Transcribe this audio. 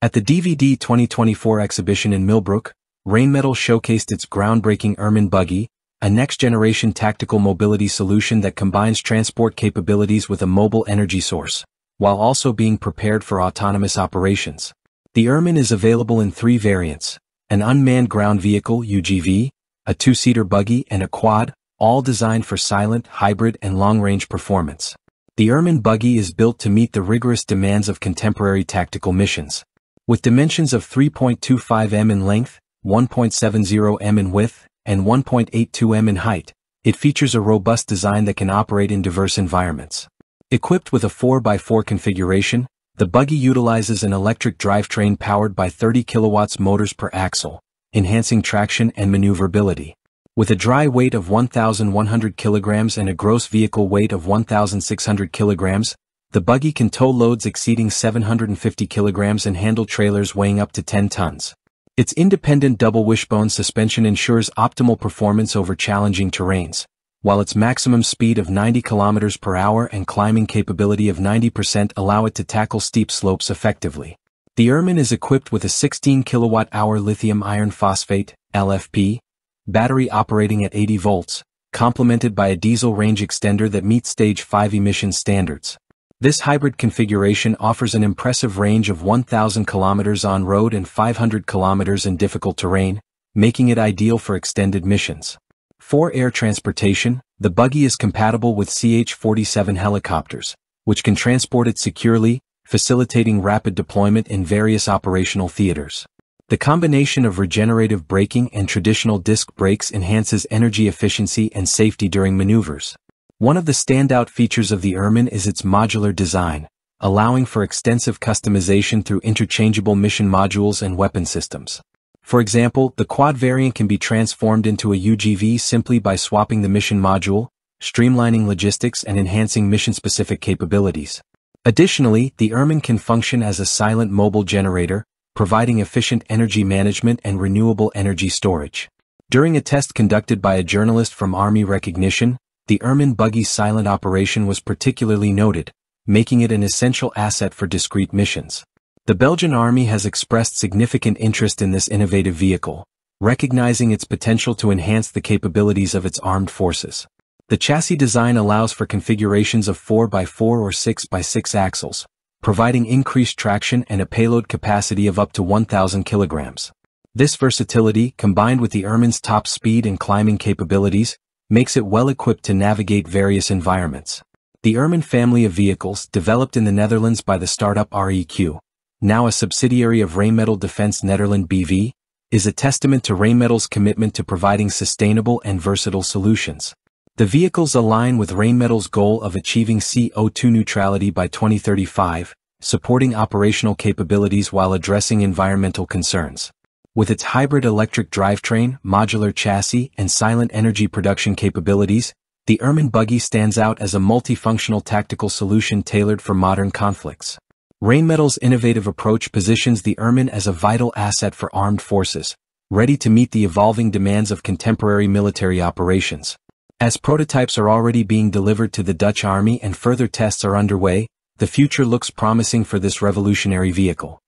At the DVD 2024 exhibition in Millbrook, Rheinmetall showcased its groundbreaking ERMINE buggy, a next-generation tactical mobility solution that combines transport capabilities with a mobile energy source, while also being prepared for autonomous operations. The ERMINE is available in three variants, an unmanned ground vehicle UGV, a two-seater buggy and a quad, all designed for silent, hybrid and long-range performance. The ERMINE buggy is built to meet the rigorous demands of contemporary tactical missions. With dimensions of 3.25 m in length, 1.70 m in width, and 1.82 m in height, it features a robust design that can operate in diverse environments. Equipped with a 4x4 configuration, the buggy utilizes an electric drivetrain powered by 30 kilowatts motors per axle, enhancing traction and maneuverability. With a dry weight of 1,100 kilograms and a gross vehicle weight of 1,600 kilograms, the buggy can tow loads exceeding 750 kilograms and handle trailers weighing up to 10 tons. Its independent double wishbone suspension ensures optimal performance over challenging terrains, while its maximum speed of 90 km per hour and climbing capability of 90% allow it to tackle steep slopes effectively. The ERMINE is equipped with a 16 kWh lithium iron phosphate, LFP, battery operating at 80 volts, complemented by a diesel range extender that meets stage 5 emission standards. This hybrid configuration offers an impressive range of 1,000 kilometers on road and 500 kilometers in difficult terrain, making it ideal for extended missions. For air transportation, the buggy is compatible with CH-47 helicopters, which can transport it securely, facilitating rapid deployment in various operational theaters. The combination of regenerative braking and traditional disc brakes enhances energy efficiency and safety during maneuvers. One of the standout features of the ERMINE is its modular design, allowing for extensive customization through interchangeable mission modules and weapon systems. For example, the quad variant can be transformed into a UGV simply by swapping the mission module, streamlining logistics and enhancing mission-specific capabilities. Additionally, the ERMINE can function as a silent mobile generator, providing efficient energy management and renewable energy storage. During a test conducted by a journalist from Army Recognition, the ERMINE buggy's silent operation was particularly noted, making it an essential asset for discrete missions. The Belgian army has expressed significant interest in this innovative vehicle, recognizing its potential to enhance the capabilities of its armed forces. The chassis design allows for configurations of 4x4 or 6x6 axles, providing increased traction and a payload capacity of up to 1,000 kilograms. This versatility, combined with the ERMINE's top speed and climbing capabilities, makes it well equipped to navigate various environments. The ERMINE family of vehicles, developed in the Netherlands by the startup REQ, now a subsidiary of Rheinmetall Defence Nederland BV, is a testament to Rheinmetall's commitment to providing sustainable and versatile solutions. The vehicles align with Rheinmetall's goal of achieving CO2 neutrality by 2035, supporting operational capabilities while addressing environmental concerns. With its hybrid electric drivetrain, modular chassis, and silent energy production capabilities, the ERMINE buggy stands out as a multifunctional tactical solution tailored for modern conflicts. Rheinmetall's innovative approach positions the ERMINE as a vital asset for armed forces, ready to meet the evolving demands of contemporary military operations. As prototypes are already being delivered to the Dutch army and further tests are underway, the future looks promising for this revolutionary vehicle.